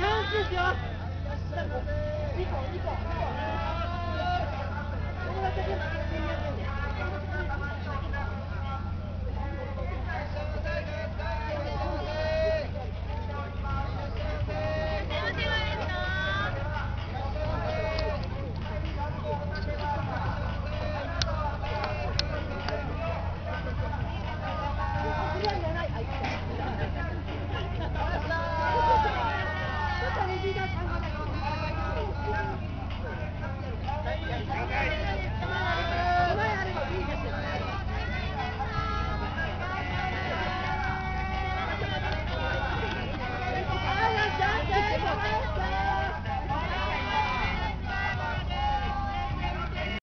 枪支